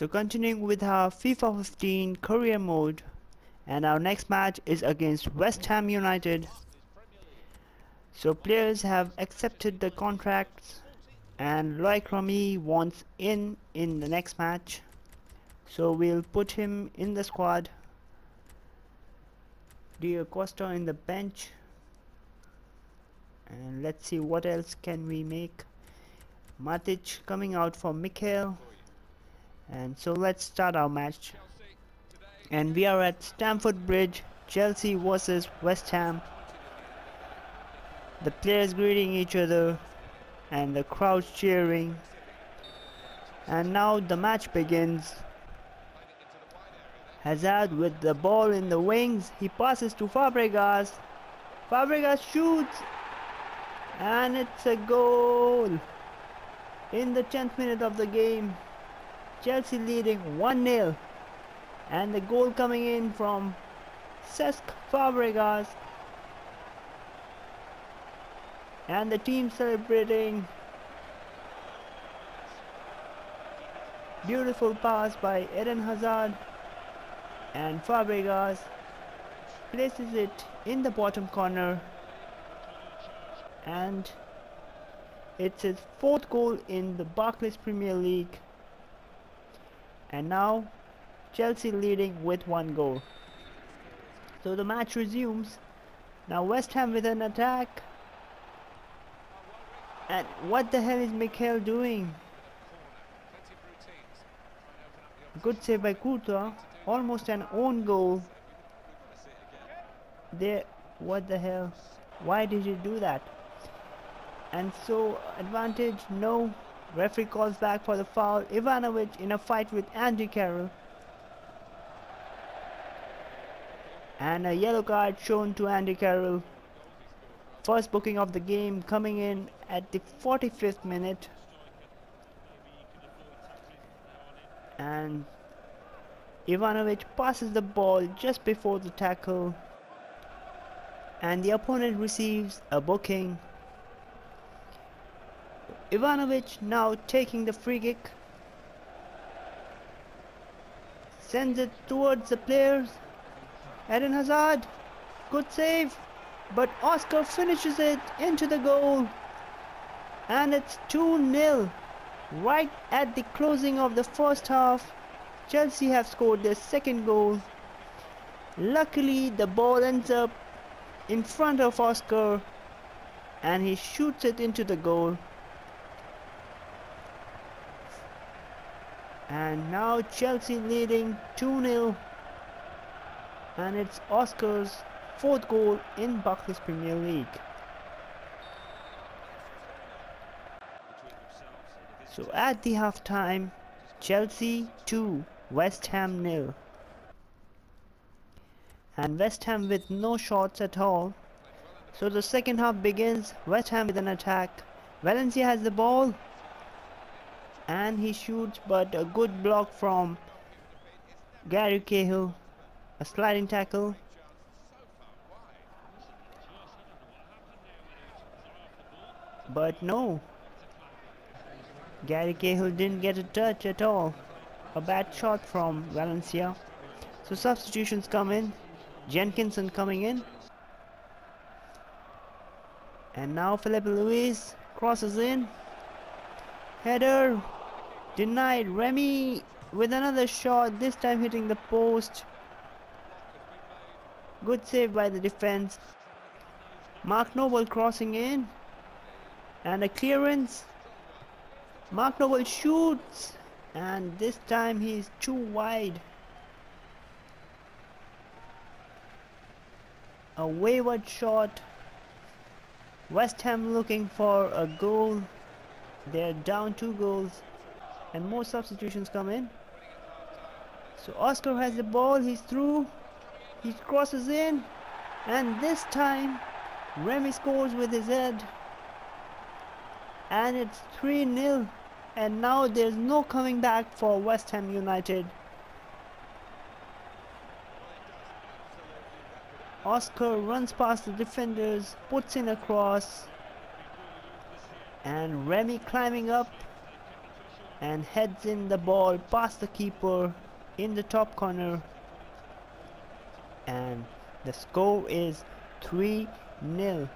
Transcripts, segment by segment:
So continuing with our FIFA 15 career mode and our next match is against West Ham United. So players have accepted the contracts and Loic Remy wants in in the next match. So we'll put him in the squad. Diego Costa in the bench. And let's see what else can we make. Matic coming out for Mikel and so let's start our match. And we are at Stamford Bridge Chelsea versus West Ham. The players greeting each other and the crowd cheering. And now the match begins. Hazard with the ball in the wings. He passes to Fabregas. Fabregas shoots. And it's a goal. In the 10th minute of the game Chelsea leading 1-0 and the goal coming in from Cesc Fabregas. And the team celebrating beautiful pass by Eden Hazard. And Fabregas places it in the bottom corner. And it's his fourth goal in the Barclays Premier League and now Chelsea leading with one goal. So the match resumes. Now West Ham with an attack. And what the hell is Mikel doing? Good save by Kuta. almost an own goal. There what the hell? Why did you do that? And so advantage no Referee calls back for the foul. Ivanovic in a fight with Andy Carroll. And a yellow card shown to Andy Carroll. First booking of the game coming in at the 45th minute. And Ivanovic passes the ball just before the tackle. And the opponent receives a booking Ivanovic now taking the free kick. Sends it towards the players. Eden Hazard. Good save. But Oscar finishes it into the goal. And it's 2-0. Right at the closing of the first half. Chelsea have scored their second goal. Luckily the ball ends up in front of Oscar. And he shoots it into the goal. And now Chelsea leading 2-0 and it's Oscar's fourth goal in Barclays Premier League. So at the half time, Chelsea 2, West Ham nil. And West Ham with no shots at all. So the second half begins, West Ham with an attack. Valencia has the ball and he shoots but a good block from Gary Cahill a sliding tackle. But no Gary Cahill didn't get a touch at all. A bad shot from Valencia. So substitutions come in. Jenkinson coming in. And now Filipe Luis crosses in. Header Denied. Remy with another shot, this time hitting the post. Good save by the defense. Mark Noble crossing in. And a clearance. Mark Noble shoots. And this time he's too wide. A wayward shot. West Ham looking for a goal. They're down two goals and more substitutions come in. So Oscar has the ball he's through he crosses in and this time Remy scores with his head. And it's 3-0 and now there's no coming back for West Ham United. Oscar runs past the defenders puts in a cross and Remy climbing up and heads in the ball past the keeper in the top corner. And the score is 3 0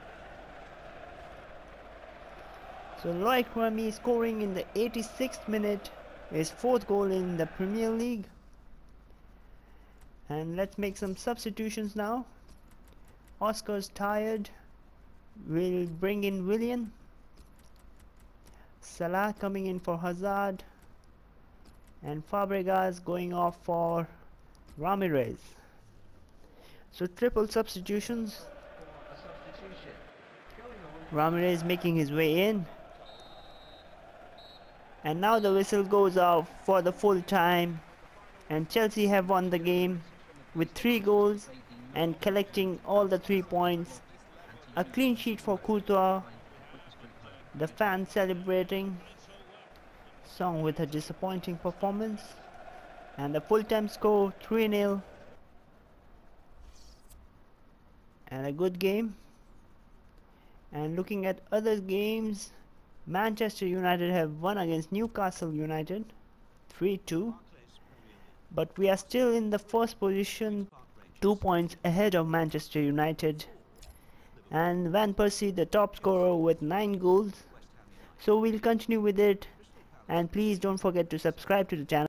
so Loic Remy scoring in the 86th minute his fourth goal in the Premier League. And let's make some substitutions now. Oscar's tired. We'll bring in Willian Salah coming in for Hazard and Fabregas going off for Ramires. So triple substitutions. Ramires making his way in. And now the whistle goes off for the full time. And Chelsea have won the game with three goals and collecting all the three points. A clean sheet for Courtois the fans celebrating Song with a disappointing performance and the full-time score 3-0 and a good game. And looking at other games Manchester United have won against Newcastle United 3-2 but we are still in the first position two points ahead of Manchester United and Van Persie the top scorer with 9 goals. So we'll continue with it. And please don't forget to subscribe to the channel